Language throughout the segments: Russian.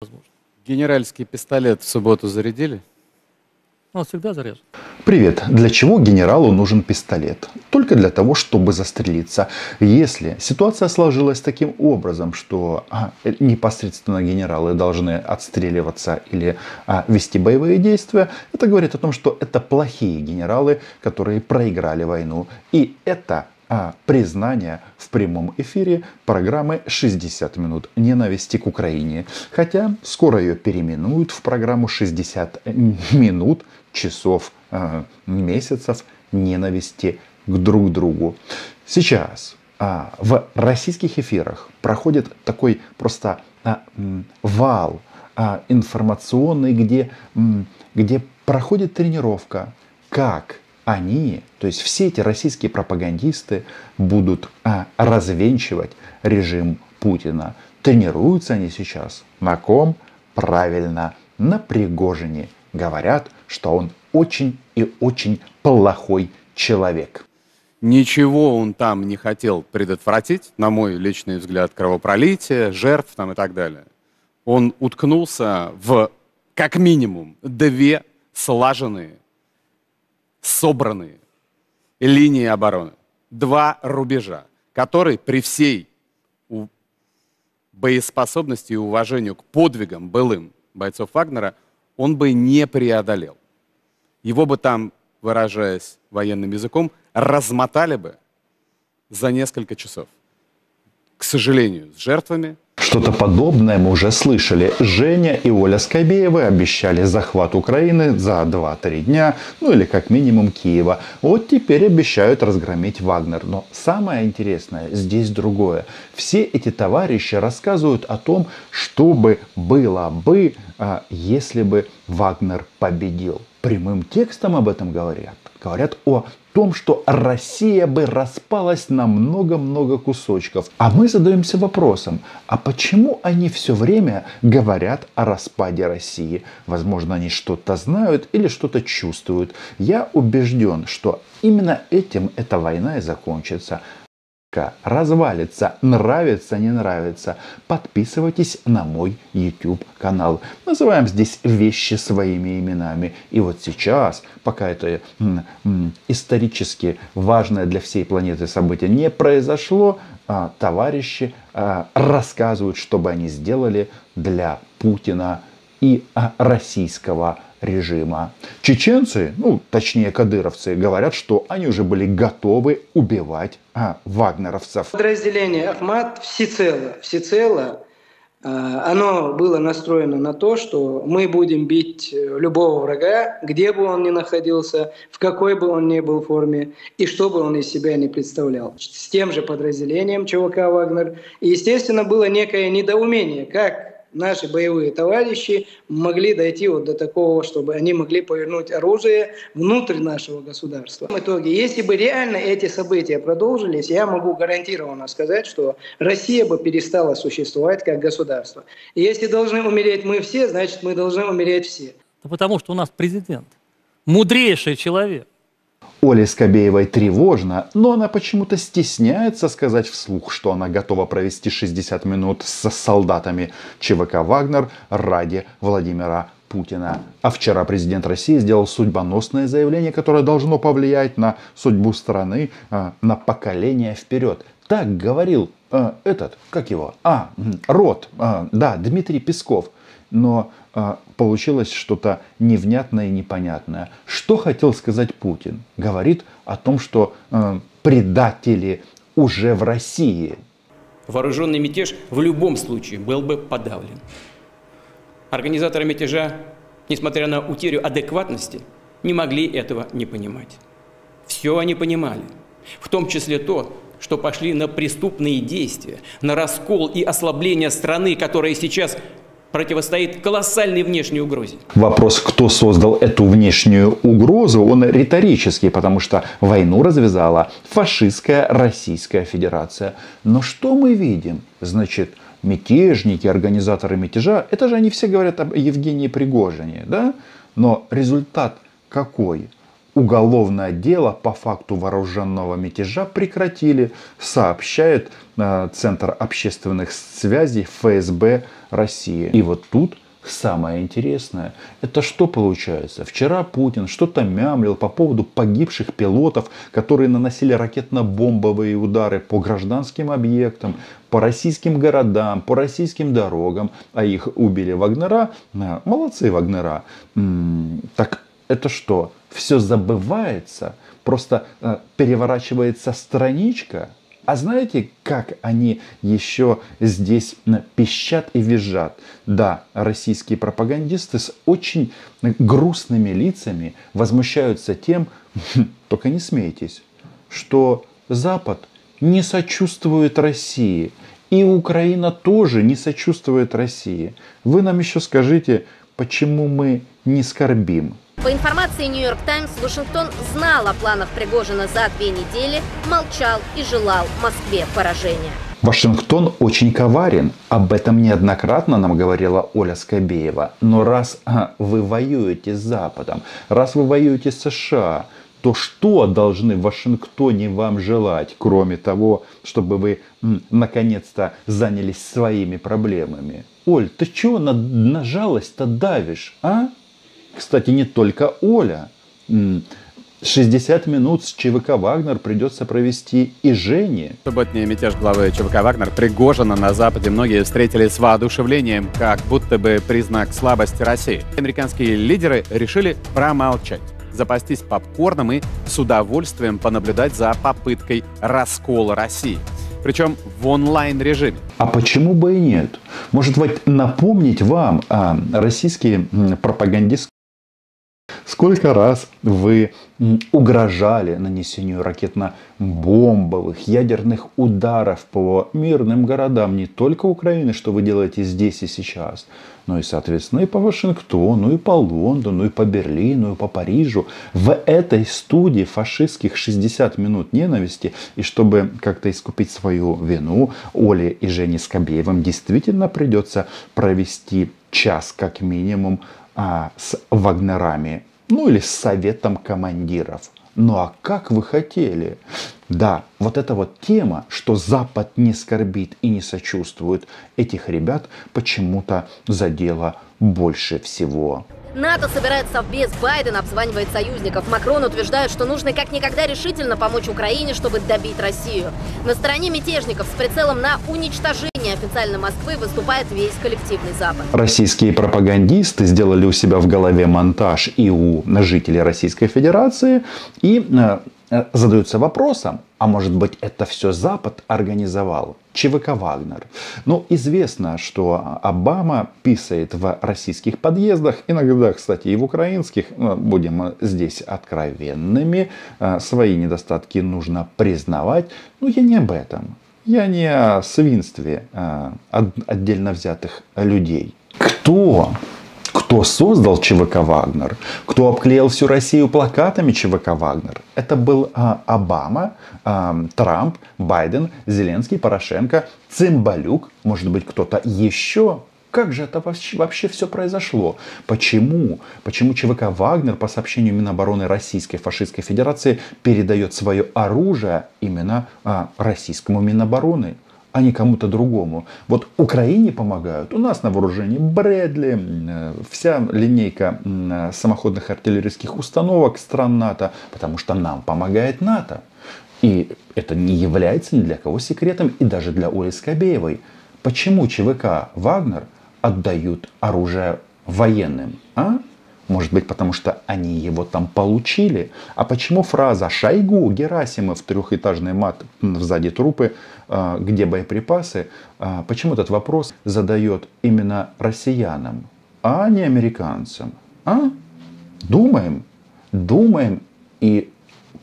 возможно. Генеральский пистолет в субботу зарядили? Он всегда заряжен. Привет. Для чего генералу нужен пистолет? Только для того, чтобы застрелиться. Если ситуация сложилась таким образом, что а, непосредственно генералы должны отстреливаться или а, вести боевые действия, это говорит о том, что это плохие генералы, которые проиграли войну. И это а признание в прямом эфире программы «60 минут ненависти к Украине». Хотя скоро ее переименуют в программу «60 минут часов э, месяцев ненависти к друг другу». Сейчас а, в российских эфирах проходит такой просто а, вал а, информационный, где, где проходит тренировка, как они, то есть все эти российские пропагандисты будут а, развенчивать режим Путина. Тренируются они сейчас на ком? Правильно, на Пригожине. Говорят, что он очень и очень плохой человек. Ничего он там не хотел предотвратить, на мой личный взгляд, кровопролитие, жертв там и так далее. Он уткнулся в, как минимум, две слаженные собранные линии обороны. Два рубежа, которые при всей боеспособности и уважению к подвигам былым бойцов Вагнера он бы не преодолел. Его бы там, выражаясь военным языком, размотали бы за несколько часов. К сожалению, с жертвами, что-то подобное мы уже слышали. Женя и Оля Скобеевы обещали захват Украины за 2-3 дня, ну или как минимум Киева. Вот теперь обещают разгромить Вагнер. Но самое интересное здесь другое. Все эти товарищи рассказывают о том, что бы было бы, а, если бы Вагнер победил. Прямым текстом об этом говорят. Говорят о том, что Россия бы распалась на много-много кусочков. А мы задаемся вопросом, а почему они все время говорят о распаде России? Возможно, они что-то знают или что-то чувствуют. Я убежден, что именно этим эта война и закончится развалится, нравится, не нравится, подписывайтесь на мой YouTube канал. Называем здесь вещи своими именами. И вот сейчас, пока это исторически важное для всей планеты событие не произошло, а, товарищи а, рассказывают, что бы они сделали для Путина и а, российского режима. Чеченцы, ну точнее кадыровцы, говорят, что они уже были готовы убивать а, вагнеровцев. Подразделение Ахмат всецело, всецело а, оно было настроено на то, что мы будем бить любого врага, где бы он ни находился, в какой бы он ни был форме и что бы он из себя не представлял. С тем же подразделением ЧВК «Вагнер». Естественно, было некое недоумение, как наши боевые товарищи могли дойти вот до такого, чтобы они могли повернуть оружие внутрь нашего государства. В итоге, если бы реально эти события продолжились, я могу гарантированно сказать, что Россия бы перестала существовать как государство. Если должны умереть мы все, значит мы должны умереть все. Потому что у нас президент мудрейший человек. Оле Скобеевой тревожно, но она почему-то стесняется сказать вслух, что она готова провести 60 минут с солдатами ЧВК «Вагнер» ради Владимира Путина. А вчера президент России сделал судьбоносное заявление, которое должно повлиять на судьбу страны а, на поколение вперед. Так говорил э, этот, как его? А, Рот, э, да, Дмитрий Песков. Но э, получилось что-то невнятное и непонятное. Что хотел сказать Путин? Говорит о том, что э, предатели уже в России. Вооруженный мятеж в любом случае был бы подавлен. Организаторы мятежа, несмотря на утерю адекватности, не могли этого не понимать. Все они понимали, в том числе то, что пошли на преступные действия, на раскол и ослабление страны, которая сейчас противостоит колоссальной внешней угрозе. Вопрос, кто создал эту внешнюю угрозу, он риторический, потому что войну развязала фашистская Российская Федерация. Но что мы видим? Значит, мятежники, организаторы мятежа, это же они все говорят об Евгении Пригожине, да? Но результат какой? Уголовное дело по факту вооруженного мятежа прекратили, сообщает э, Центр общественных связей ФСБ России. И вот тут Самое интересное, это что получается? Вчера Путин что-то мямлил по поводу погибших пилотов, которые наносили ракетно-бомбовые удары по гражданским объектам, по российским городам, по российским дорогам, а их убили Вагнера. Молодцы Вагнера. Так это что? Все забывается? Просто э, переворачивается страничка? А знаете, как они еще здесь пищат и визжат? Да, российские пропагандисты с очень грустными лицами возмущаются тем, только не смейтесь, что Запад не сочувствует России. И Украина тоже не сочувствует России. Вы нам еще скажите, почему мы не скорбим? По информации Нью-Йорк Таймс, Вашингтон знал о планах Пригожина за две недели, молчал и желал Москве поражения. Вашингтон очень коварен. Об этом неоднократно нам говорила Оля Скобеева. Но раз а, вы воюете с Западом, раз вы воюете с США, то что должны в Вашингтоне вам желать, кроме того, чтобы вы наконец-то занялись своими проблемами? Оль, ты чего на, на жалость-то давишь, а? Кстати, не только Оля. 60 минут с ЧВК «Вагнер» придется провести и Жене. Субботний мятеж главы ЧВК «Вагнер» Пригожина на Западе многие встретили с воодушевлением, как будто бы признак слабости России. Американские лидеры решили промолчать запастись попкорном и с удовольствием понаблюдать за попыткой раскола России. Причем в онлайн-режиме. А почему бы и нет? Может быть, напомнить вам, а российские пропагандисты Сколько раз вы угрожали нанесению ракетно-бомбовых, ядерных ударов по мирным городам не только Украины, что вы делаете здесь и сейчас, но и, соответственно, и по Вашингтону, и по Лондону, и по Берлину, и по Парижу. В этой студии фашистских 60 минут ненависти, и чтобы как-то искупить свою вину, Оле и Жене Скобеевым действительно придется провести час как минимум а, с вагнерами ну или с советом командиров. Ну а как вы хотели? Да, вот эта вот тема, что Запад не скорбит и не сочувствует, этих ребят почему-то задела больше всего. НАТО собирает совбез, Байден обзванивает союзников. Макрон утверждает, что нужно как никогда решительно помочь Украине, чтобы добить Россию. На стороне мятежников с прицелом на уничтожение официальной Москвы выступает весь коллективный Запад. Российские пропагандисты сделали у себя в голове монтаж и у жителей Российской Федерации и Э, задаются вопросом, а может быть это все Запад организовал? ЧВК «Вагнер». Ну, известно, что Обама писает в российских подъездах, иногда, кстати, и в украинских, будем здесь откровенными, э, свои недостатки нужно признавать, но я не об этом. Я не о свинстве э, отдельно взятых людей. Кто кто создал ЧВК «Вагнер», кто обклеил всю Россию плакатами ЧВК «Вагнер», это был а, Обама, а, Трамп, Байден, Зеленский, Порошенко, Цимбалюк, может быть кто-то еще. Как же это вообще, вообще все произошло? Почему? Почему ЧВК «Вагнер» по сообщению Минобороны Российской фашистской федерации передает свое оружие именно а, российскому Минобороны? А не кому-то другому. Вот Украине помогают. У нас на вооружении Брэдли, э, вся линейка э, самоходных артиллерийских установок стран НАТО, потому что нам помогает НАТО. И это не является ни для кого секретом, и даже для Оли Скобеевой. Почему ЧВК «Вагнер» отдают оружие военным? А? Может быть, потому что они его там получили? А почему фраза «Шойгу, Герасимов, трехэтажный мат, сзади трупы, а, где боеприпасы?» а Почему этот вопрос задает именно россиянам, а не американцам? А? Думаем, думаем и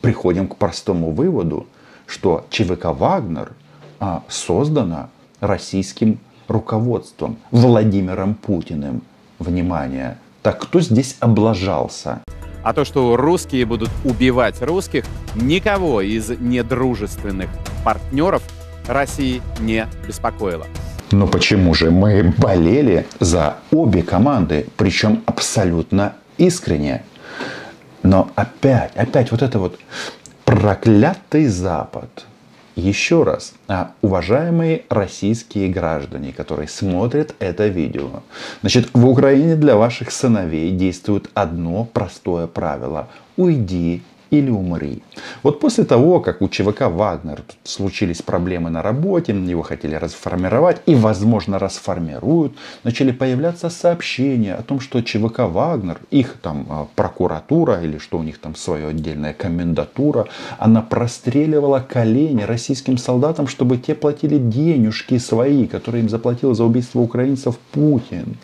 приходим к простому выводу, что ЧВК «Вагнер» а, создана российским руководством Владимиром Путиным. Внимание! Так кто здесь облажался? А то, что русские будут убивать русских, никого из недружественных партнеров России не беспокоило. Но почему же мы болели за обе команды, причем абсолютно искренне? Но опять, опять вот это вот проклятый Запад. Еще раз, а, уважаемые российские граждане, которые смотрят это видео. Значит, в Украине для ваших сыновей действует одно простое правило. Уйди или умри. Вот после того, как у ЧВК «Вагнер» случились проблемы на работе, его хотели расформировать и, возможно, расформируют, начали появляться сообщения о том, что ЧВК «Вагнер», их там а, прокуратура или что у них там свое отдельная комендатура, она простреливала колени российским солдатам, чтобы те платили денежки свои, которые им заплатил за убийство украинцев Путин.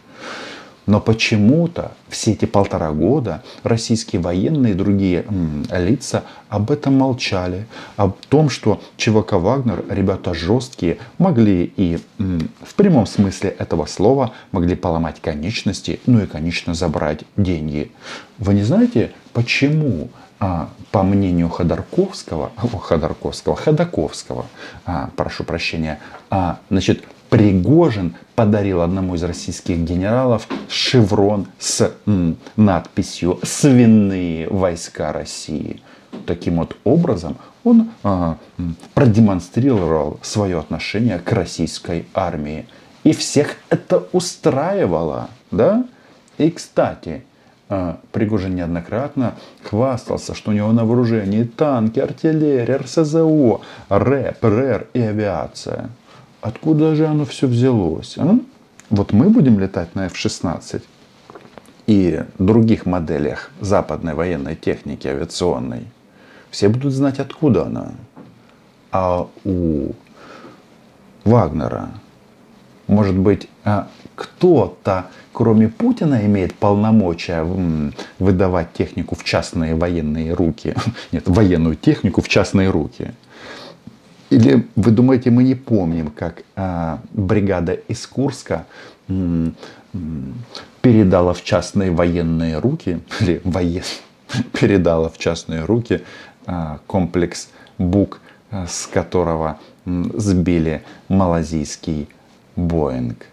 Но почему-то все эти полтора года российские военные и другие м, лица об этом молчали. О том, что ЧВК «Вагнер» ребята жесткие, могли и м, в прямом смысле этого слова могли поломать конечности, ну и, конечно, забрать деньги. Вы не знаете, почему а, по мнению Ходорковского, о, Ходорковского, Ходаковского, а, прошу прощения, а, значит, Пригожин подарил одному из российских генералов шеврон с м, надписью «Свиные войска России». Таким вот образом он а, продемонстрировал свое отношение к российской армии. И всех это устраивало. Да? И, кстати, а, Пригожин неоднократно хвастался, что у него на вооружении танки, артиллерия, РСЗО, РЭП, РЭР и авиация. Откуда же оно все взялось? А? Вот мы будем летать на F-16 и других моделях западной военной техники авиационной. Все будут знать, откуда она. А у Вагнера, может быть, а, кто-то, кроме Путина, имеет полномочия выдавать технику в частные военные руки. Нет, военную технику в частные руки. Или вы думаете, мы не помним, как а, бригада из Курска м, передала в частные военные руки, или воен, передала в частные руки а, комплекс БУК, а, с которого м, сбили малазийский Боинг.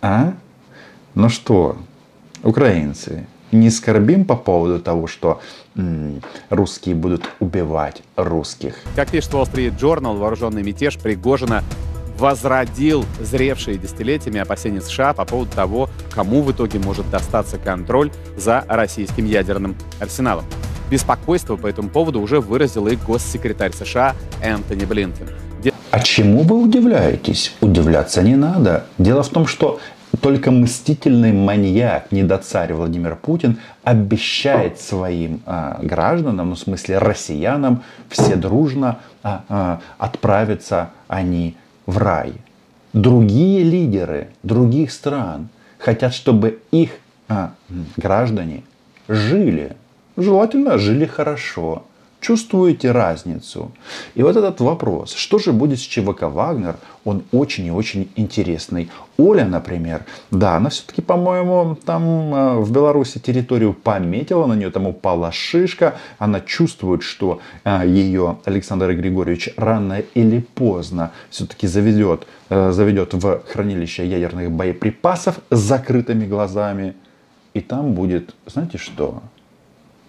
А? Ну что, украинцы, не скорбим по поводу того, что русские будут убивать русских. Как пишет Wall Street Journal, вооруженный мятеж Пригожина возродил зревшие десятилетиями опасения США по поводу того, кому в итоге может достаться контроль за российским ядерным арсеналом. Беспокойство по этому поводу уже выразил и госсекретарь США Энтони Блинкен. А чему вы удивляетесь? Удивляться не надо. Дело в том, что только мстительный маньяк, недоцарь Владимир Путин, обещает своим а, гражданам, ну в смысле россиянам, все дружно а, а, отправиться они в рай. Другие лидеры других стран хотят, чтобы их а, граждане жили, желательно жили хорошо, Чувствуете разницу? И вот этот вопрос, что же будет с ЧВК «Вагнер», он очень и очень интересный. Оля, например, да, она все-таки, по-моему, там э, в Беларуси территорию пометила, на нее там упала шишка, она чувствует, что э, ее Александр Григорьевич рано или поздно все-таки заведет, э, заведет в хранилище ядерных боеприпасов с закрытыми глазами. И там будет, знаете что,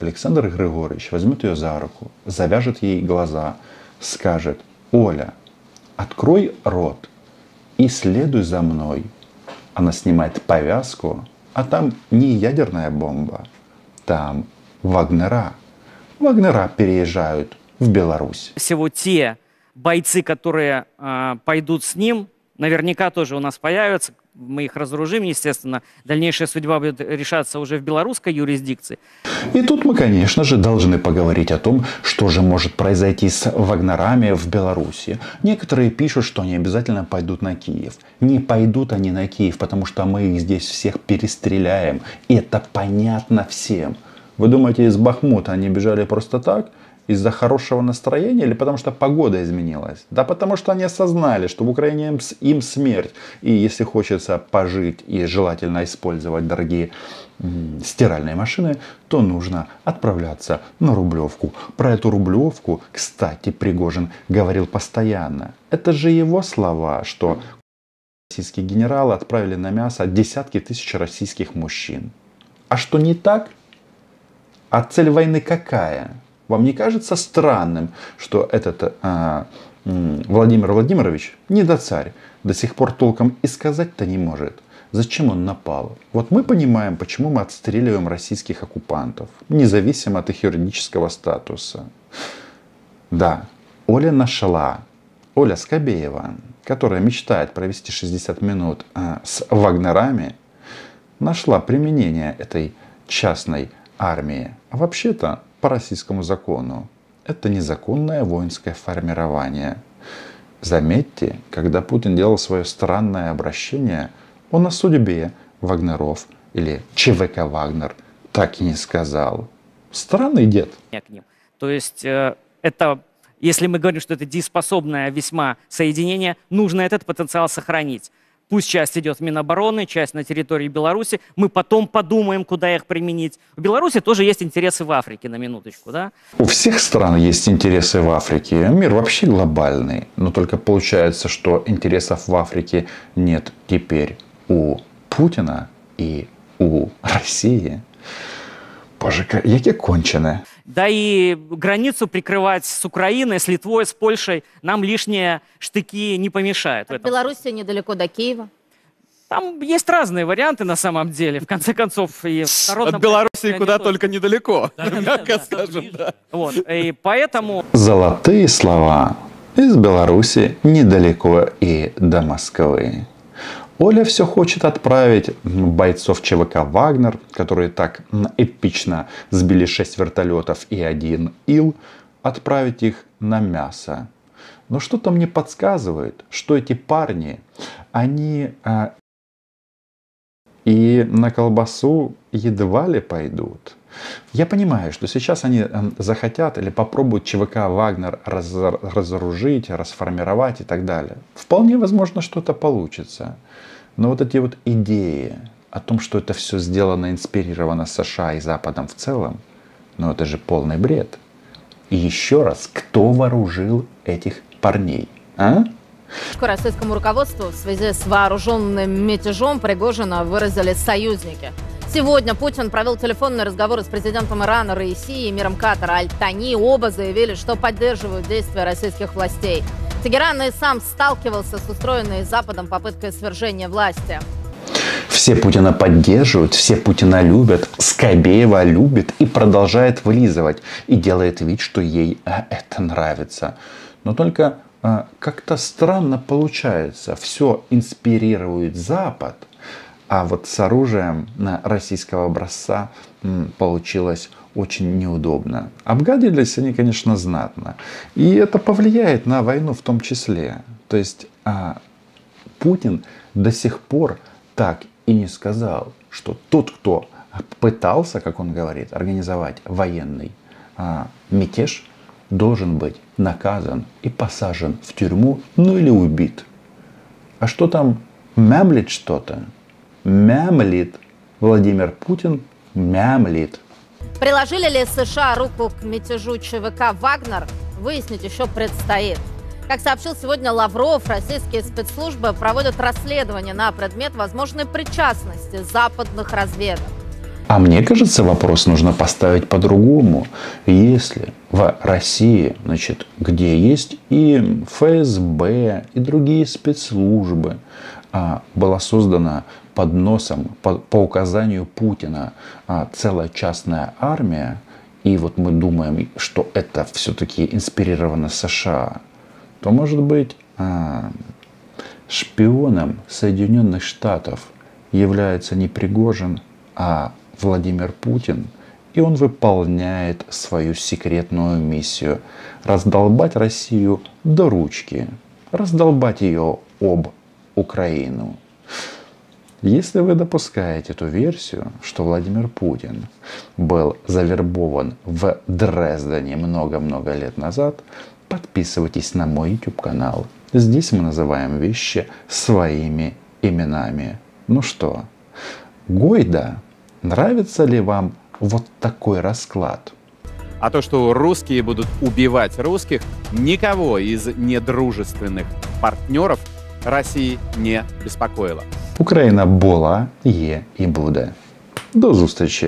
Александр Григорьевич возьмет ее за руку, завяжет ей глаза, скажет, Оля, открой рот и следуй за мной. Она снимает повязку, а там не ядерная бомба, там Вагнера. Вагнера переезжают в Беларусь. Всего те бойцы, которые э, пойдут с ним, наверняка тоже у нас появятся, мы их разоружим, естественно. Дальнейшая судьба будет решаться уже в белорусской юрисдикции. И тут мы, конечно же, должны поговорить о том, что же может произойти с вагнерами в Беларуси. Некоторые пишут, что они обязательно пойдут на Киев. Не пойдут они на Киев, потому что мы их здесь всех перестреляем. Это понятно всем. Вы думаете, из Бахмута они бежали просто так? Из-за хорошего настроения или потому что погода изменилась? Да потому что они осознали, что в Украине им смерть. И если хочется пожить и желательно использовать дорогие стиральные машины, то нужно отправляться на Рублевку. Про эту Рублевку, кстати, Пригожин говорил постоянно. Это же его слова, что российские генералы отправили на мясо десятки тысяч российских мужчин. А что не так? А цель войны какая? Вам не кажется странным, что этот а, Владимир Владимирович, не до царь, до сих пор толком и сказать-то не может? Зачем он напал? Вот мы понимаем, почему мы отстреливаем российских оккупантов, независимо от их юридического статуса. Да, Оля нашла, Оля Скобеева, которая мечтает провести 60 минут а, с вагнерами, нашла применение этой частной армии. А вообще-то, по российскому закону, это незаконное воинское формирование. Заметьте, когда Путин делал свое странное обращение, он о судьбе Вагнеров или ЧВК Вагнер так и не сказал. Странный дед. То есть э, это если мы говорим, что это дееспособное весьма соединение, нужно этот потенциал сохранить. Пусть часть идет в Минобороны, часть на территории Беларуси. Мы потом подумаем, куда их применить. У Беларуси тоже есть интересы в Африке, на минуточку, да? У всех стран есть интересы в Африке. Мир вообще глобальный. Но только получается, что интересов в Африке нет теперь у Путина и у России. Боже, яке кончене. Да и границу прикрывать с Украиной, с Литвой, с Польшей нам лишние штыки не помешают. От Беларуси недалеко до Киева. Там есть разные варианты на самом деле. В конце концов, и От Беларуси куда только недалеко, мягко скажем. Вот, и поэтому... Золотые слова. Из Беларуси недалеко и до Москвы. Оля все хочет отправить бойцов ЧВК «Вагнер», которые так эпично сбили 6 вертолетов и один Ил, отправить их на мясо. Но что-то мне подсказывает, что эти парни, они а, и на колбасу едва ли пойдут. Я понимаю, что сейчас они захотят или попробуют ЧВК «Вагнер» раз, разоружить, расформировать и так далее. Вполне возможно, что-то получится. Но вот эти вот идеи о том, что это все сделано, инспирировано США и Западом в целом, ну это же полный бред. И еще раз, кто вооружил этих парней? А? Российскому руководству в связи с вооруженным мятежом Пригожина выразили союзники. Сегодня Путин провел телефонные разговоры с президентом Ирана Раиси и миром Катара Аль-Тани. Оба заявили, что поддерживают действия российских властей. Тегеран и сам сталкивался с устроенной Западом попыткой свержения власти. Все Путина поддерживают, все Путина любят, Скобеева любит и продолжает вылизывать. И делает вид, что ей а, это нравится. Но только а, как-то странно получается. Все инспирирует Запад, а вот с оружием российского образца получилось очень неудобно. Обгадились они, конечно, знатно. И это повлияет на войну в том числе. То есть а, Путин до сих пор так и не сказал, что тот, кто пытался, как он говорит, организовать военный а, мятеж, должен быть наказан и посажен в тюрьму, ну или убит. А что там мямлит что-то? Мямлит Владимир Путин, мямлит. Приложили ли США руку к мятежу ЧВК «Вагнер», выяснить еще предстоит. Как сообщил сегодня Лавров, российские спецслужбы проводят расследование на предмет возможной причастности западных разведок. А мне кажется, вопрос нужно поставить по-другому. Если в России, значит, где есть и ФСБ, и другие спецслужбы, а, была создана под носом, по, по указанию Путина а, целая частная армия, и вот мы думаем, что это все-таки инспирировано США, то может быть а, шпионом Соединенных Штатов является не Пригожин, а Владимир Путин, и он выполняет свою секретную миссию раздолбать Россию до ручки, раздолбать ее об Украину. Если вы допускаете эту версию, что Владимир Путин был завербован в Дрездене много-много лет назад, подписывайтесь на мой YouTube канал. Здесь мы называем вещи своими именами. Ну что, Гойда, нравится ли вам вот такой расклад? А то, что русские будут убивать русских, никого из недружественных партнеров России не беспокоило. Україна була, є і буде. До зустрічі!